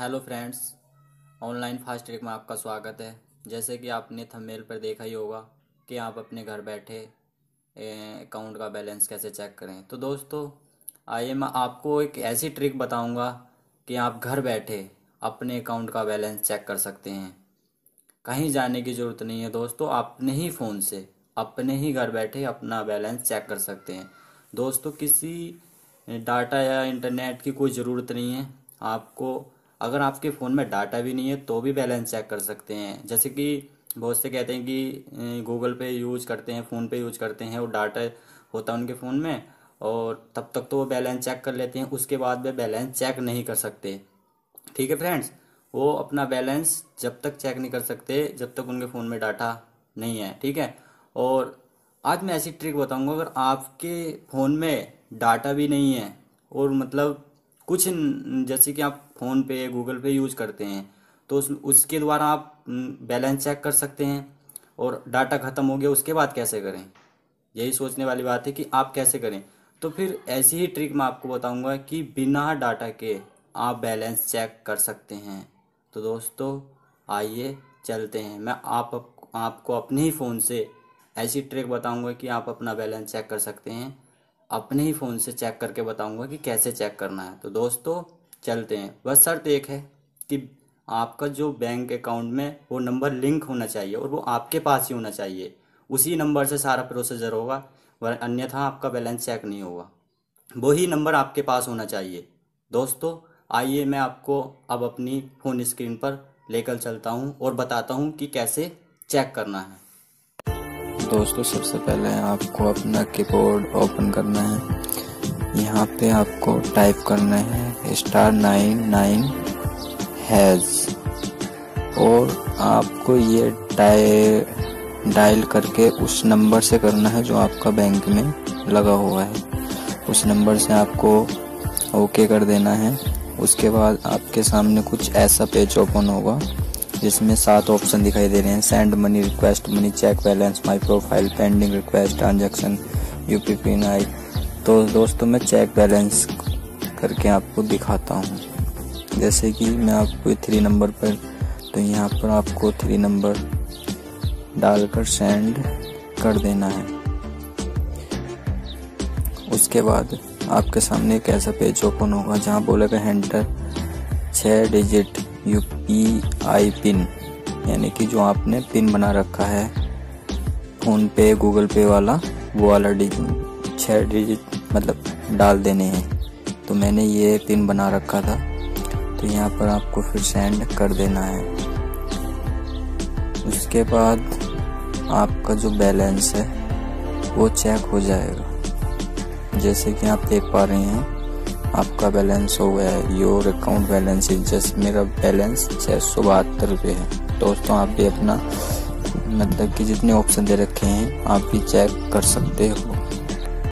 Hello friends, online fast trick में आपका स्वागत है। जैसे कि आपने थंबनेल पर देखा ही होगा कि आप अपने घर बैठे अकाउंट का बैलेंस कैसे चेक करें। तो दोस्तों, आइए मैं आपको एक ऐसी ट्रिक बताऊँगा कि आप घर बैठे अपने अकाउंट का बैलेंस चेक कर सकते हैं। कहीं जाने की ज़रूरत नहीं है दोस्तों, अपने ही फ़ोन से अपने ही घर बैठे अपना बैलेंस चेक कर सकते हैं। दोस्तों, किसी डाटा या इंटरनेट की कोई ज़रूरत नहीं है। आपको अगर आपके फ़ोन में डाटा भी नहीं है तो भी बैलेंस चेक कर सकते हैं। जैसे कि बहुत से कहते हैं कि गूगल पे यूज़ करते हैं, फ़ोन पे यूज़ करते हैं, वो डाटा होता है उनके फ़ोन में, और तब तक तो वो बैलेंस चेक कर लेते हैं, उसके बाद वे बैलेंस चेक नहीं कर सकते। ठीक है फ्रेंड्स? वो अपना बैलेंस जब तक चेक नहीं कर सकते, जब तक उनके फ़ोन में डाटा नहीं है। ठीक है? और आज मैं ऐसी ट्रिक बताऊँगा, अगर आपके फ़ोन में डाटा भी नहीं है, और मतलब कुछ जैसे कि आप फ़ोन पे, गूगल पे यूज़ करते हैं तो उस, उसके द्वारा आप बैलेंस चेक कर सकते हैं और डाटा ख़त्म हो गया, उसके बाद कैसे करें? यही सोचने वाली बात है कि आप कैसे करें? तो फिर ऐसी ही ट्रिक मैं आपको बताऊँगा कि बिना डाटा के आप बैलेंस चेक कर सकते हैं। तो दोस्तों, आइए चलते हैं। मैं आप, आपको अपने ही फ़ोन से ऐसी ट्रिक बताऊँगा कि आप अपना बैलेंस चेक कर सकते हैं। अपने ही फ़ोन से चेक करके बताऊँगा कि कैसे चेक करना है। तो दोस्तों, चलते हैं। बस शर्त एक है कि आपका जो बैंक अकाउंट में वो नंबर लिंक होना चाहिए और वो आपके पास ही होना चाहिए। उसी नंबर से सारा प्रोसीजर होगा अन्यथा आपका बैलेंस चेक नहीं होगा। वही नंबर आपके पास होना चाहिए। दोस्तों, आइए मैं आपको अब अपनी फ़ोन स्क्रीन पर लेकर चलता हूँ और बताता हूँ कि कैसे चेक करना है। दोस्तों, सबसे पहले आपको अपना कीबोर्ड ओपन करना है। यहाँ पे आपको टाइप करना है स्टार नाइन नाइन हैज़ और आपको ये डायल करके उस नंबर से करना है जो आपका बैंक में लगा हुआ है। उस नंबर से आपको ओके कर देना है। उसके बाद आपके सामने कुछ ऐसा पेज ओपन होगा। जिसमें सात ऑप्शन दिखाई दे रहे हैं। Send money request money check balance my profile pending request transaction U P UPI तो दोस्तों, मैं चेक बैलेंस करके आपको दिखाता हूँ। जैसे कि मैं आपको थ्री नंबर पर तो यहाँ पर आपको थ्री नंबर डालकर सेंड कर देना है। उसके बाद आपके सामने एक ऐसा पेज ओपन होगा जहाँ बोलेगा हेंटर छः digit U P I pin यानी कि जो आपने पिन बना रखा है फ़ोन पे गूगल पे वाला, वो वाला डिजिट छः डिजिट मतलब डाल देने हैं। तो मैंने ये पिन बना रखा था तो यहाँ पर आपको फिर सेंड कर देना है। उसके बाद आपका जो बैलेंस है, वो चेक हो जाएगा। जैसे कि आप देख पा रहे हैं आपका बैलेंस हो गया है your account balance is just मेरा बैलेंस छः सौ बहत्तर रुपये है। दोस्तों, आप भी अपना मतलब कि जितने ऑप्शन दे रखे हैं, आप भी चेक कर सकते हो।